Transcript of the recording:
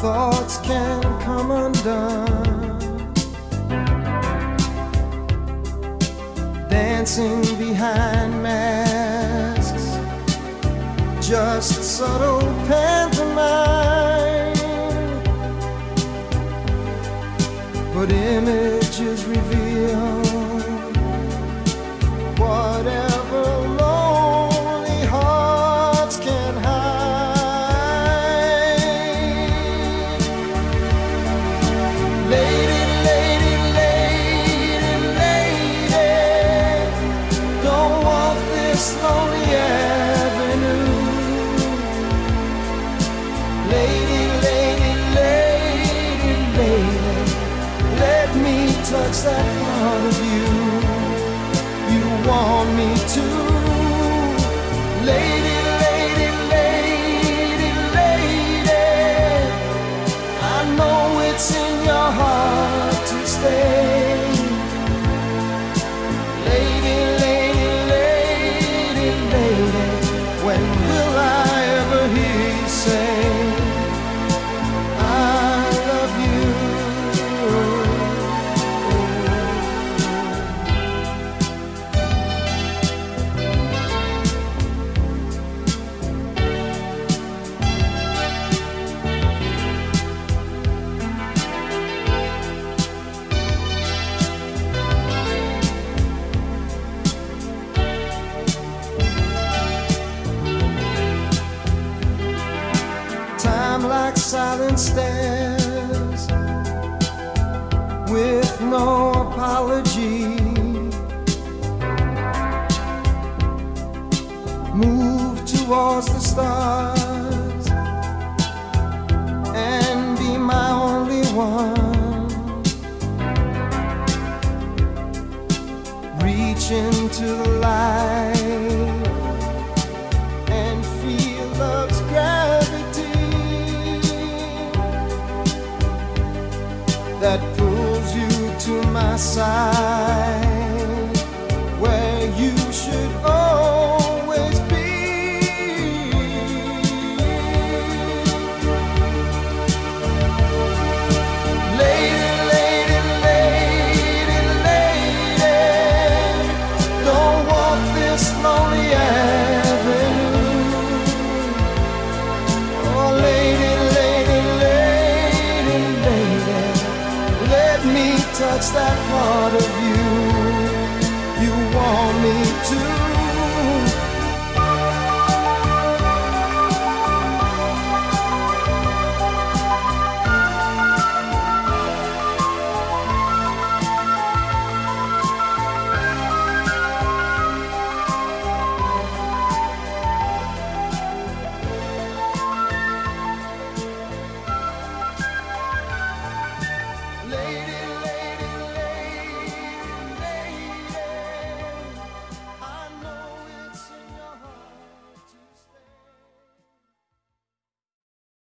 thoughts can come undone. Dancing behind masks, just subtle pantomime. But images reveal. Lonely lady, when silent stairs with no apology. Move towards the stars and be my only one. Reach into the light that that water.